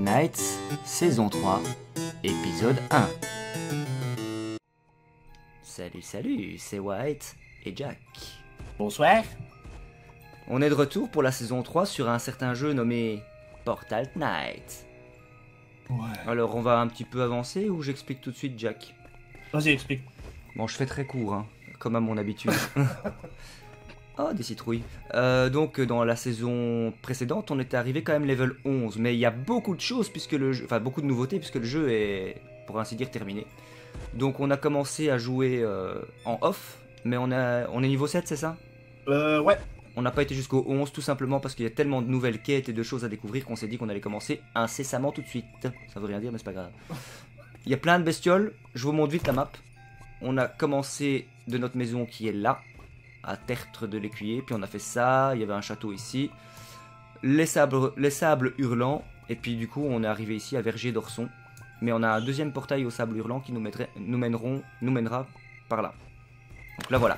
Nights, saison 3, épisode 1. Salut, salut, c'est White et Jack. Bonsoir. On est de retour pour la saison 3 sur un certain jeu nommé Portal Knight. Ouais. Alors on va un petit peu avancer ou j'explique tout de suite Jack? Vas-y, explique. Bon, je fais très court, hein, comme à mon habitude. oh, des citrouilles. Euh, donc, dans la saison précédente, on était arrivé quand même level 11. Mais il y a beaucoup de choses, puisque le jeu... Enfin, beaucoup de nouveautés, puisque le jeu est, pour ainsi dire, terminé. Donc, on a commencé à jouer euh, en off. Mais on, a... on est niveau 7, c'est ça? Euh, ouais. On n'a pas été jusqu'au 11, tout simplement parce qu'il y a tellement de nouvelles quêtes et de choses à découvrir qu'on s'est dit qu'on allait commencer incessamment tout de suite. Ça veut rien dire, mais c'est pas grave. Il y a plein de bestioles. Je vous montre vite la map. On a commencé de notre maison qui est là, à Tertre de l'Écuyer. Puis on a fait ça. Il y avait un château ici. Les sables, les sables hurlants. Et puis du coup, on est arrivé ici à Verger d'Orson. Mais on a un deuxième portail au sable hurlant qui nous, mettrait, nous, mèneront, nous mènera par là. Donc là voilà.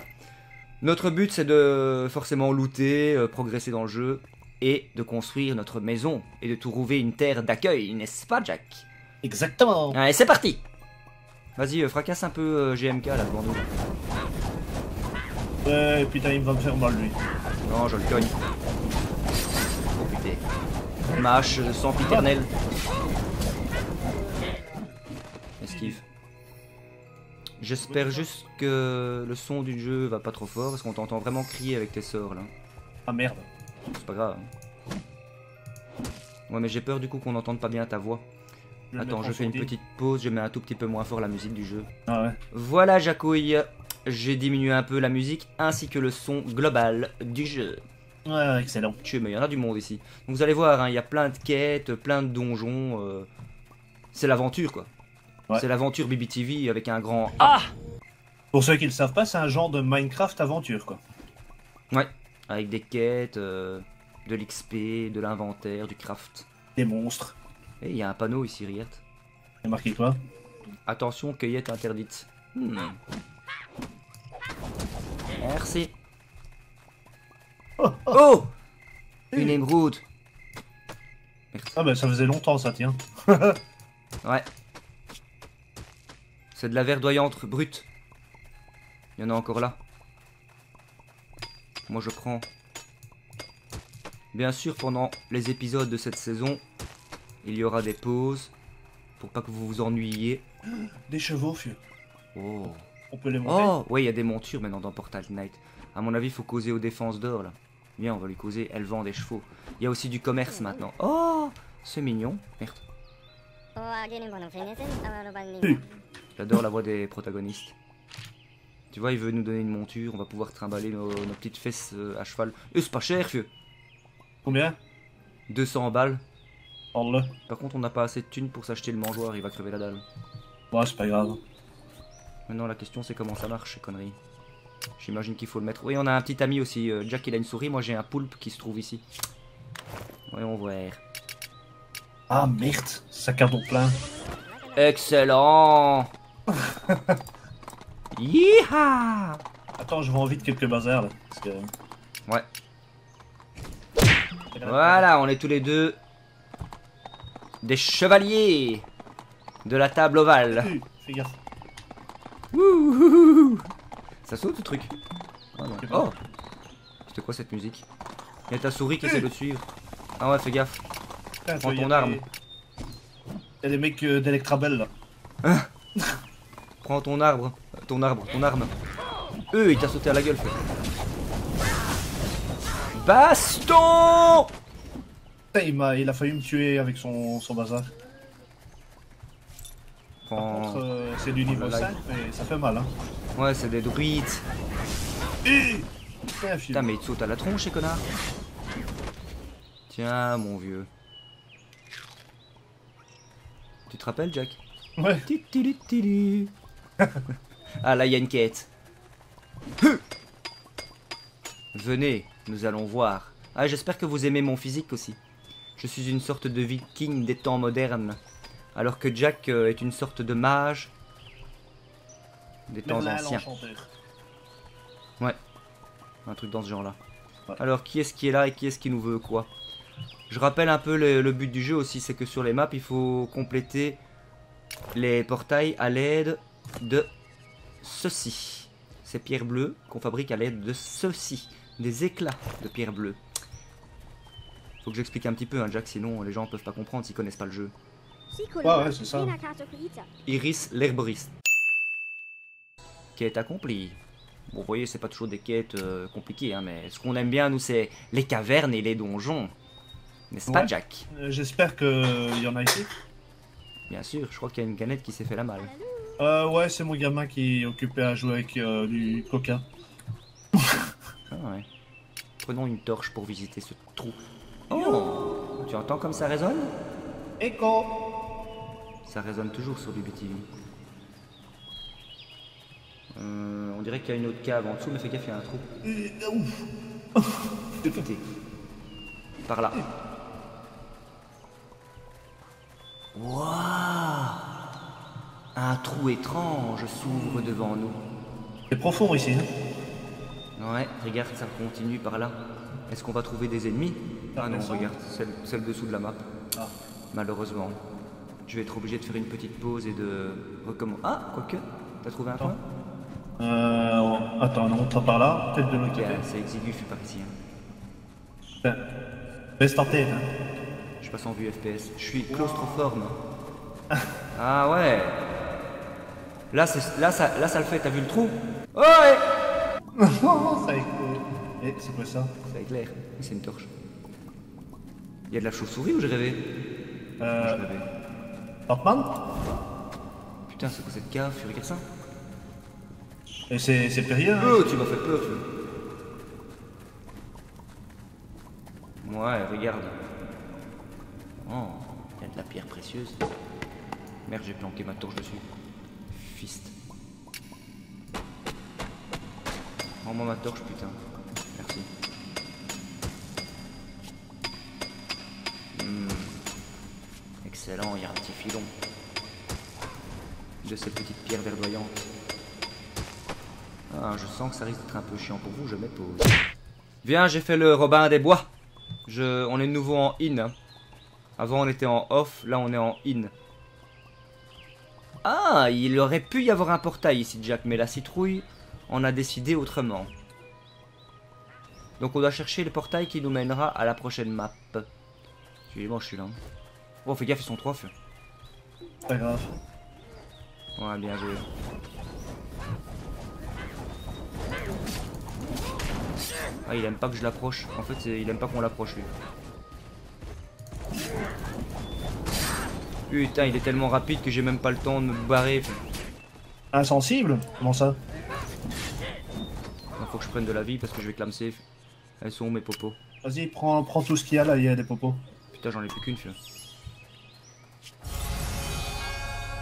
Notre but c'est de forcément looter, euh, progresser dans le jeu et de construire notre maison et de trouver une terre d'accueil, n'est-ce pas Jack? Exactement. Allez, c'est parti Vas-y, euh, fracasse un peu euh, GMK là devant nous. Euh, putain, il va me faire mal, lui. Non, je le cogne. Oh putain. Ma hache de sang piternel. Esquive. J'espère juste que le son du jeu va pas trop fort parce qu'on t'entend vraiment crier avec tes sorts là. Ah merde. C'est pas grave. Ouais, mais j'ai peur du coup qu'on n'entende pas bien ta voix. Attends, je fais une petite pause, je mets un tout petit peu moins fort la musique du jeu. Ah ouais. Voilà, Jacouille. J'ai diminué un peu la musique ainsi que le son global du jeu. Ouais, excellent. Tu mais il y en a du monde ici. Donc vous allez voir, hein, il y a plein de quêtes, plein de donjons. euh, C'est l'aventure quoi. Ouais. C'est l'aventure BBTV avec un grand A Pour ceux qui le savent pas, c'est un genre de Minecraft aventure, quoi. Ouais, avec des quêtes, euh, de l'XP, de l'inventaire, du craft. Des monstres. Et il y a un panneau ici, y a marqué quoi Attention, cueillette interdite. Hmm. Merci. Oh, oh. Oh Une émeraude. Ah bah ça faisait longtemps, ça, tiens. Ouais. C'est de la verdoyante brute. Il y en a encore là. Moi je prends. Bien sûr, pendant les épisodes de cette saison, il y aura des pauses pour pas que vous vous ennuyiez. Des chevaux, fieu. Oh. On peut les monter Oh, ouais, il y a des montures maintenant dans Portal Knight. À mon avis, il faut causer aux défenses d'or là. Viens, on va lui causer. Elle vend des chevaux. Il y a aussi du commerce maintenant. Oh, c'est mignon. Merde. J'adore la voix des protagonistes. Tu vois, il veut nous donner une monture. On va pouvoir trimballer nos, nos petites fesses euh, à cheval. Et c'est pas cher, vieux. Combien? 200 balles. Par contre, on n'a pas assez de thunes pour s'acheter le mangeoir. Il va crever la dalle. Ouais, c'est pas grave. Maintenant, la question, c'est comment ça marche, ces conneries. J'imagine qu'il faut le mettre. Oui, on a un petit ami aussi. euh, Jack, il a une souris. Moi, j'ai un poulpe qui se trouve ici. Voyons voir. Ah merde, sac à dos plein. Excellent Yeeha Attends, je vais en vite quelques bazars, là. Parce que... Ouais. Voilà, on est tous les deux des chevaliers de la table ovale. Fais gaffe. Wouhouhou. Ça saute ce truc Ah non. Oh C'était quoi cette musique? Il y a ta souris qui essaie de te suivre. Ah ouais, fais gaffe. Putain, Prends a ton arme. Il y a des mecs euh, d'Electrabel, là. Prends ton arbre. Ton arbre, ton arme. Eux, il t'a sauté à la gueule, frère. Baston Putain, il, m'a- il a failli me tuer avec son, son bazar. Par Prends- contre, euh, c'est du niveau Voilà. 5, mais ça fait mal, hein. Ouais, c'est des druides. Putain, fiu. Putain, mais il te saute à la tronche, ces connards. Tiens, mon vieux. Tu te rappelles, Jack? Ouais. Ah, là, il y a une quête. Venez, nous allons voir. Ah, j'espère que vous aimez mon physique aussi. Je suis une sorte de viking des temps modernes. Alors que Jack euh, est une sorte de mage des temps anciens. l'enchanteur. Un truc dans ce genre-là. Ouais. Alors, qui est-ce qui est là et qui est-ce qui nous veut quoi? Je rappelle un peu le, le but du jeu aussi, c'est que sur les maps, il faut compléter les portails à l'aide de ceci. Ces pierres bleues qu'on fabrique à l'aide de ceci. Des éclats de pierres bleues. Faut que j'explique un petit peu, hein, Jack, sinon les gens peuvent pas comprendre s'ils connaissent pas le jeu. Ouais, ouais, c'est ça. Iris l'herboriste. Quête accomplie. Bon, vous voyez, c'est pas toujours des quêtes euh, compliquées, hein, mais ce qu'on aime bien, nous, c'est les cavernes et les donjons. N'est-ce pas. Jack Euh, J'espère qu'il y en a ici. Bien sûr, je crois qu'il y a une canette qui s'est fait la malle. Euh, ouais, c'est mon gamin qui est occupé à jouer avec euh, du coca. Ah ouais. Prenons une torche pour visiter ce trou. Oh Tu entends comme ça résonne? Echo Ça résonne toujours sur du BTV. Euh, on dirait qu'il y a une autre cave en dessous, mais fais gaffe, il y a un trou. Euh, Ouf. Par là. Waouh Un trou étrange s'ouvre devant nous. C'est profond ici. Hein Ouais, regarde, ça continue par là. Est-ce qu'on va trouver des ennemis? Ah non, Intéressant. regarde, c'est le- c'est le dessous de la map. Ah. Malheureusement. Je vais être obligé de faire une petite pause et de recommencer. Ah, quoique, t'as trouvé un coin Euh, attends, on rentre par là, peut-être de l'autre c'est exigu, je suis par ici. hein. Ben, hein. Je passe en vue FPS. Je suis claustrophobe. Ah ouais Là, c'est- là, ça, là, ça le fait, t'as vu le trou? Oh ouais ça éclaire. Eh, c'est quoi ça? Ça éclaire. C'est une torche. Il y a de la chauve-souris ou j'ai rêvé? Euh, J'ai rêvé. Hartmann Putain, c'est quoi cette cave, Fury 400 C'est périlleux. tu m'as fait peur, tu Ouais, regarde. Oh, il y a de la pierre précieuse. Merde, j'ai planqué ma torche dessus. Fist. Rends-moi ma torche, putain. Merci. Hmm. Excellent, il y a un petit filon. De ces petites pierres verdoyantes. Ah, je sens que ça risque d'être un peu chiant pour vous, je mets pause. Viens, j'ai fait le Robin des Bois. Je, on est de nouveau en in. hein. Avant on était en off, là on est en in. Ah, il aurait pu y avoir un portail ici, Jack, mais la citrouille en a décidé autrement. Donc on doit chercher le portail qui nous mènera à la prochaine map. Suivez-moi, je suis là. Oh, fais gaffe, ils sont trois feux. Pas grave. Ouais, bien joué. Ah, il aime pas que je l'approche. En fait, il aime pas qu'on l'approche, lui. Putain, il est tellement rapide que j'ai même pas le temps de me barrer. Insensible? Comment ça? Il faut que je prenne de la vie parce que je vais clamser. Elles sont où mes popos? Vas-y, prends, prends tout ce qu'il y a là, il y a des popos. Putain, j'en ai plus qu'une, fille.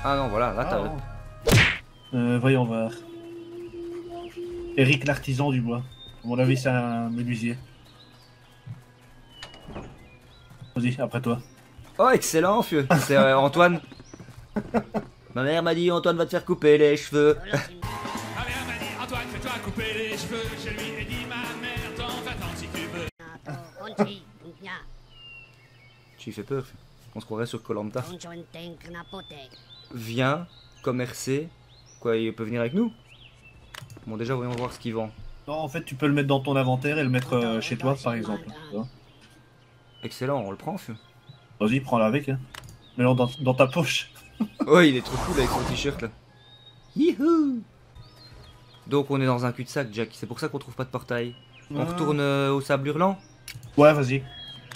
Ah non, voilà, là t'as. Euh, voyons voir. Eric l'artisan du bois. À mon avis, c'est un menuisier. Vas-y, après toi. Oh, excellent, fieu. C'est euh, Antoine. Ma mère m'a dit Antoine va te faire couper les cheveux. Ma mère m'a dit Antoine, fais-toi couper les cheveux. Je lui ai dit ma mère, t'en si tu veux. Tu fais peur. On se croirait sur Colanta. Viens commercer. Quoi, il peut venir avec nous Bon, déjà, voyons voir ce qu'il vend. Non, en fait, tu peux le mettre dans ton inventaire et le mettre euh, chez toi, par exemple. Excellent, on le prend, fieu. Vas-y, prends-la avec. Hein. Mets-le dans, dans ta poche. Oh, il est trop cool avec son t-shirt là. Youhou Donc, on est dans un cul-de-sac, Jack. C'est pour ça qu'on trouve pas de portail. On Ah. retourne euh, au sable hurlant? Ouais, vas-y.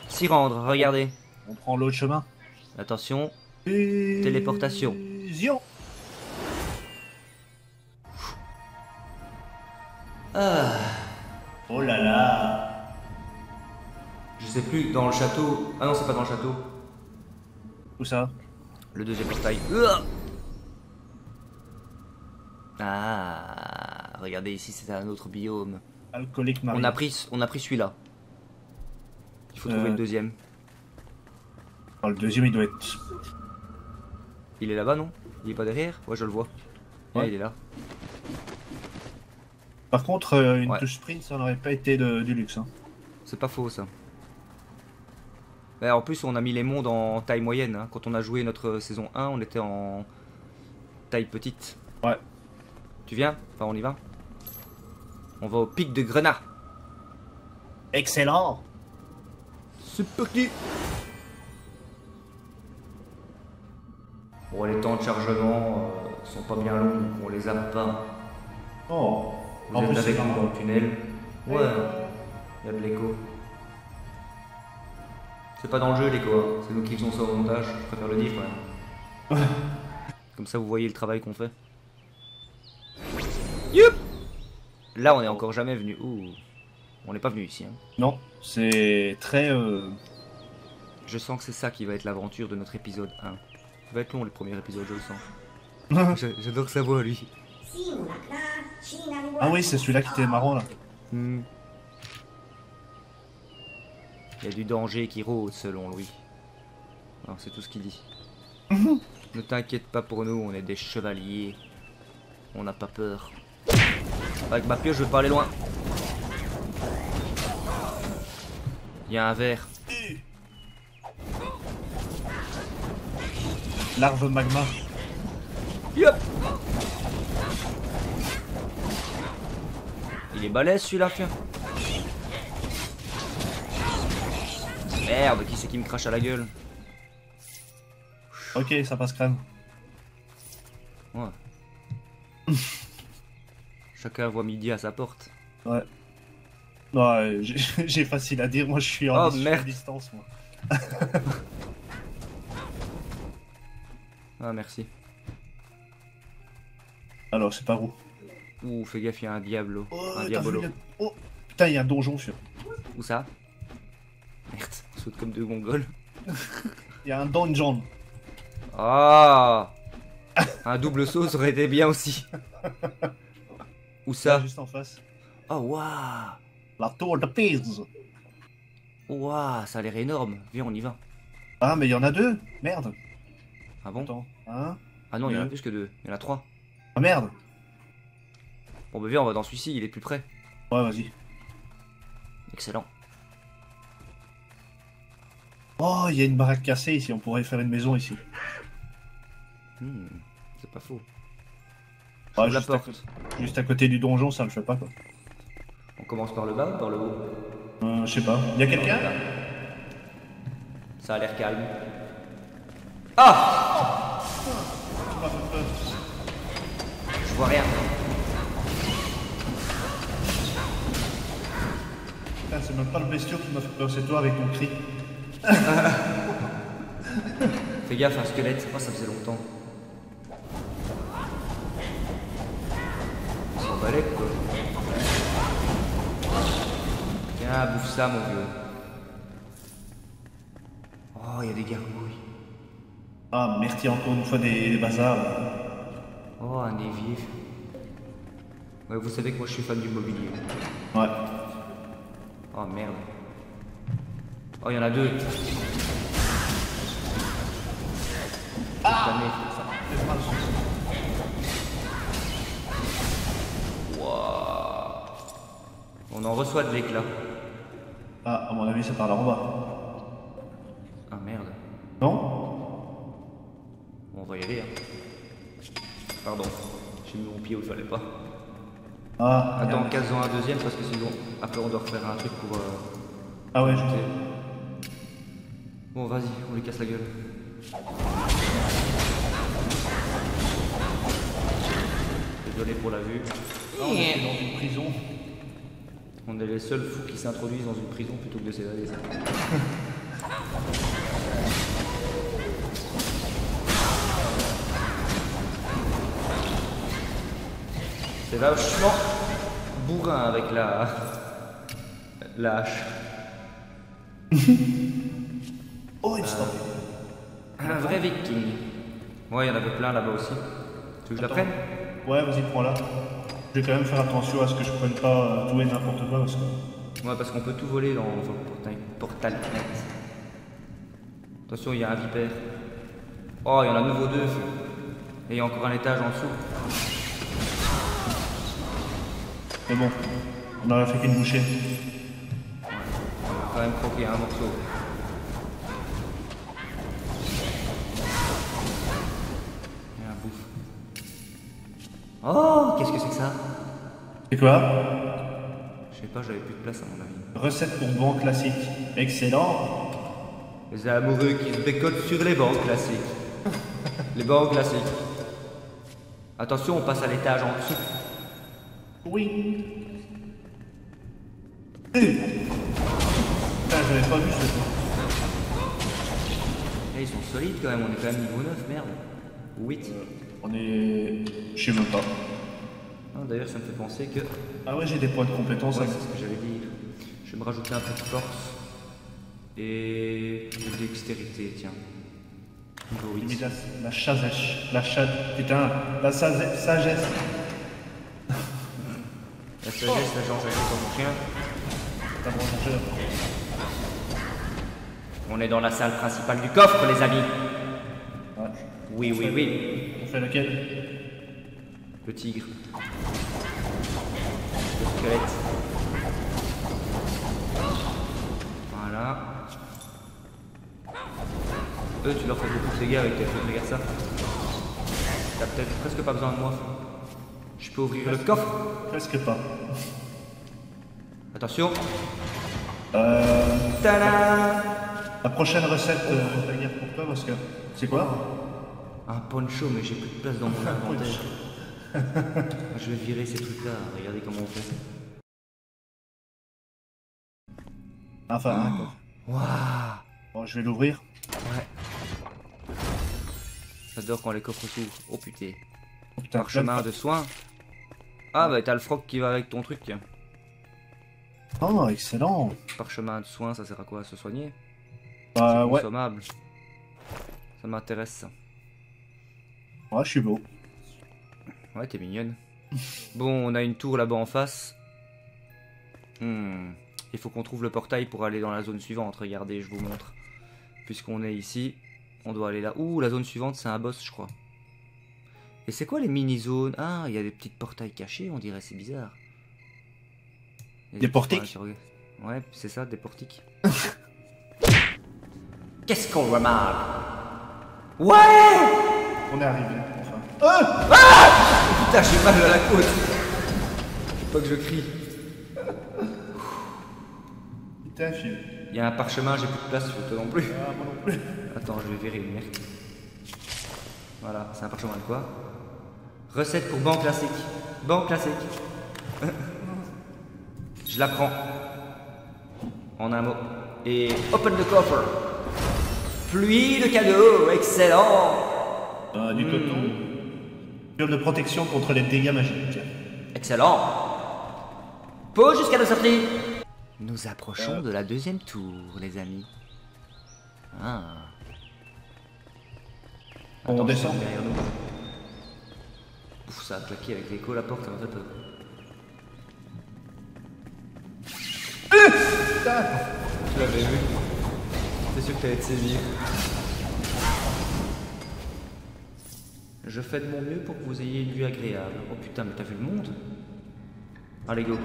S'y rendre, regardez. On prend l'autre chemin. Attention. Et... Téléportation. Zion. Oh là là. Je sais plus, dans le château. Ah non, c'est pas dans le château. Où ça? Le deuxième portail. Uah Ah, regardez ici, c'est un autre biome. Alcoolique Marie. On a pris, on a pris celui-là. Il faut trouver Euh. le deuxième. Le deuxième, il doit être. Il est là-bas, non? Il est pas derrière? Ouais, je le vois. Ouais, Ouais. il est là. Par contre, euh, une Ouais. touche sprint, ça n'aurait pas été de- du luxe. Hein. C'est pas faux, ça. Bah, en plus, on a mis les mondes en taille moyenne. hein. Quand on a joué notre saison 1, on était en taille petite. Ouais. Tu viens? Enfin, on y va On va au pic de Grenat. Excellent C'est parti Bon, les temps de chargement euh, sont pas bien longs, donc on les zappe pas. Oh Vous En êtes plus, avec nous dans le tunnel. Ouais, il y a de l'écho. C'est pas dans le jeu l'écho, hein. c'est nous qui faisons ça au montage, je préfère le dire quand même. Comme ça vous voyez le travail qu'on fait. Youp Là on est encore jamais venu. Ouh. On n'est pas venu ici. hein. Non, c'est très... euh, Je sens que c'est ça qui va être l'aventure de notre épisode 1. Ça va être long le premier épisode, je le sens. J'a- J'adore sa voix lui. Ah oui, c'est celui-là qui était marrant, là. Hmm. Il y a du danger qui rôde selon lui. Alors c'est tout ce qu'il dit. ne t'inquiète pas pour nous, on est des chevaliers. On n'a pas peur. Avec ma pioche, je veux pas aller loin. Il y a un verre. Larve magma. Yop Il est balèze celui-là, tiens. Merde, qui c'est qui me crache à la gueule Ok, ça passe crème. Ouais. Chacun voit midi à sa porte. Ouais. Ouais, j'ai facile à dire, moi je suis en Oh, merde. distance, moi. Ah, merci. Alors, c'est par où Ouh, fais gaffe, il y a un diablo. Oh, un vu, diabolo. il y a- Oh, putain, il y a un donjon, sur. Où ça? Merde, on saute comme deux mongols. Il y a un donjon. Ah Un double saut, aurait été bien aussi. Où Là, ça juste en face. Oh, waouh La tour de Pise. Waouh, ça a l'air énorme. Viens, on y va. Ah, mais il y en a deux Merde. Ah bon? Attends. Un. Ah non, il y en a plus que deux. Il y en a trois. Ah, merde. Bon, bah viens, on va dans celui-ci, il est plus près. Ouais, vas-y. Excellent. Oh, il y a une baraque cassée ici, on pourrait faire une maison ici. Hmm, c'est pas faux. Ah, la juste, à porte. côté, juste à côté du donjon, ça le fait pas quoi. On commence par le bas ou par le haut? Euh, je sais pas. Il y a quelqu'un? Ça a l'air calme. Ah Je vois rien. Putain, c'est même pas le bestiau qui m'a fait peur, c'est toi avec ton cri. Fais gaffe, un squelette. Oh, ça faisait longtemps. On s'en balèque, quoi. Tiens, bouffe ça, mon vieux. Oh, il y a des gargouilles. Ah, merde, il y a encore une fois des, des bazars. Oh, un évier. Ouais, vous savez que moi, je suis fan du mobilier. Ouais. Oh, merde. Oh, il y en a deux. Ah On en reçoit de l'éclat. Ah, à mon avis, c'est par là en bas. Ah merde. Non? Bon, on va y aller. Hein. Pardon. J'ai mis mon pied où il fallait pas. Ah, Attends, merde. casse-en un deuxième parce que sinon, après on doit refaire un truc pour. euh, Ah ouais, je ajouter. Bon, vas-y, on lui casse la gueule. Désolé pour la vue. on est dans une prison. On est les seuls fous qui s'introduisent dans une prison plutôt que de s'évader. C'est vachement bourrin avec la, la hache. Oh, il stop. Un vrai viking. Ouais, il y en avait plein là-bas aussi. Tu veux que je la prenne Ouais, vas-y, prends-la. Je vais quand même faire attention à ce que je prenne pas euh, tout et n'importe quoi parce que. Ouais, parce qu'on peut tout voler dans le portail, portal net. Attention, il y a un vipère. Oh, il y en a à nouveau deux. Et il y a encore un étage en dessous. Mais bon, on n'aurait fait qu'une bouchée. On va quand même croquer un morceau. Et un bouffe. Oh, qu'est-ce que c'est que ça? C'est quoi? Je sais pas, j'avais plus de place à mon avis. Recette pour banc classique. Excellent. Les amoureux qui se bécotent sur les bancs classiques. les bancs classiques. Attention, on passe à l'étage en dessous. Oui. Putain, j'avais pas vu ce truc. Eh, ils sont solides quand même, on est quand même niveau 9, merde. Ou 8. On est. Je sais même pas. Ah, D'ailleurs, ça me fait penser que. Ah ouais, j'ai des points de compétence. Ouais, hein. c'est ce que j'allais dire. Je vais me rajouter un peu de force. Et. de dextérité, tiens. Niveau J'ai mis 8. la, la chasèche. La chat. Putain, la sage- sagesse. La sagesse, mon chien. T'as. On est dans la salle principale du coffre, les amis. Ouais. Oui, oui, oui. On fait lequel? Le tigre. Le squelette. Voilà. Eux, tu leur fais beaucoup de dégâts avec tes trucs, regarde ça. T'as peut-être presque pas besoin de moi. Je peux ouvrir le coffre. Presque pas. Attention. Euh, Tada la prochaine recette, euh, je vais pour toi parce que. C'est quoi Un poncho, mais j'ai plus de place dans mon inventaire. Je vais virer ces trucs-là. Regardez comment on fait. Enfin, un coffre. Waouh Bon, je vais l'ouvrir. Ouais. J'adore quand les coffres s'ouvrent. Oh putain. Parchemin de soins. Ah bah t'as le froc qui va avec ton truc. Oh, excellent. Parchemin de soins, ça sert à quoi? À se soigner? Bah ouais. consommable. Ça m'intéresse ça. Ouais, je suis beau. Ouais, t'es mignonne. Bon, on a une tour là-bas en face. Hmm. Il faut qu'on trouve le portail pour aller dans la zone suivante. Regardez, je vous montre. Puisqu'on est ici, on doit aller là. Ouh, la zone suivante, c'est un boss, je crois. Et c'est quoi les mini-zones? Ah, il y a des petites portails cachés, on dirait, c'est bizarre. Des portiques? Ouais, c'est ça, des portiques. Qu'est-ce qu'on remarque Ouais On est arrivé. Enfin. Putain, j'ai mal à la côte. Faut pas que je crie. Putain, film. Il y a un parchemin, j'ai plus de place, toi non plus. Ah, moi non plus. Attends, je vais virer une merde. Voilà, c'est un parchemin de quoi Recette pour banque classique. Banque classique. je la prends. En un mot. Et open the coffer. Pluie de cadeaux, excellent. Ah, du coton. Cure de protection contre les dégâts magiques. Excellent. Pause jusqu'à la sortie. Nous approchons de la deuxième tour, les amis. Ah. On Attention, descend. derrière nous. Ouf, ça a claqué avec l'écho, la porte, ça m'a fait peur. Tu l'avais vu C'est sûr que t'allais te saisir. Je fais de mon mieux pour que vous ayez une vue agréable. Oh putain, mais t'as vu le monde? Allez, go.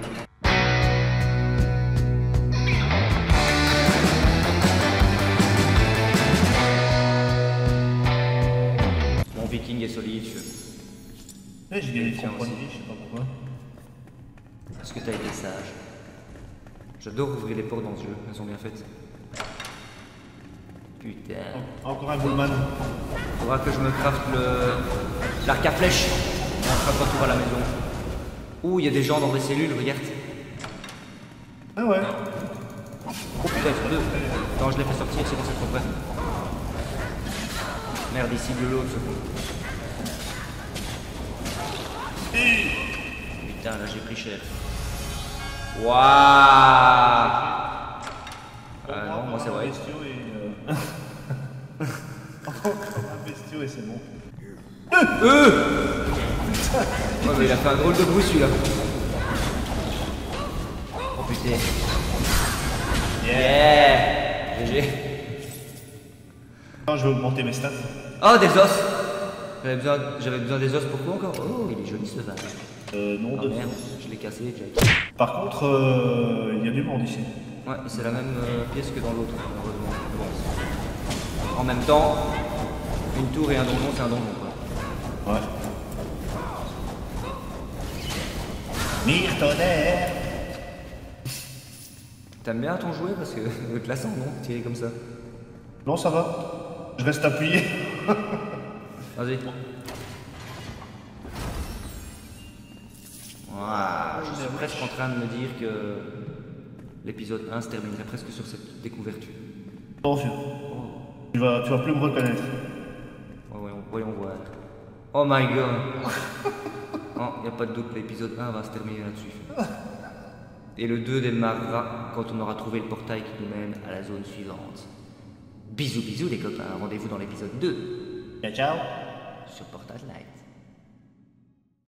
Parce que t'as été sage. J'adore ouvrir les portes dans ce jeu, elles sont bien faites. Putain. En- Encore un Bullman. Faudra que je me crafte le. l'arc à flèche. On fera pas tout à la maison. Ouh, il y a des gens dans des cellules, regarde. Ah ouais. Oh putain, ils sont deux. Attends, je les fais sortir, c'est bon, c'est trop près. Merde, ici de l'autre. Putain, là j'ai pris cher. Waouh Ah non, moi c'est vrai. euh, Encore un bestiau et c'est bon. Oh, mais il a fait un drôle de bruit celui-là. Oh putain. Yeah GG. Non, je vais augmenter mes stats. Oh, des os J'avais besoin, j'avais besoin des os pour quoi encore? Oh, il est joli ce vase. Euh, non, de merde, je l'ai cassé, Jack. Par contre, euh, il y a du monde ici. Ouais, c'est la même euh, pièce que dans l'autre, malheureusement. Bon. En même temps, une tour et un donjon, c'est un donjon, quoi. Ouais. Myrtonnerre T'aimes bien ton jouet parce que le classant non, tiré comme ça? Non, ça va. Je reste appuyé. Vas-y. Je suis presque en train de me dire que l'épisode 1 se terminerait presque sur cette découverte. Attention. Tu vas, tu vas plus me reconnaître. Ouais, voyons, voyons voir. Oh my god. Oh, y a pas de doute, l'épisode 1 va se terminer là-dessus. Et le 2 démarrera quand on aura trouvé le portail qui nous mène à la zone suivante. Bisous bisous les copains, rendez-vous dans l'épisode 2 Ciao, ciao. sur Portal Light.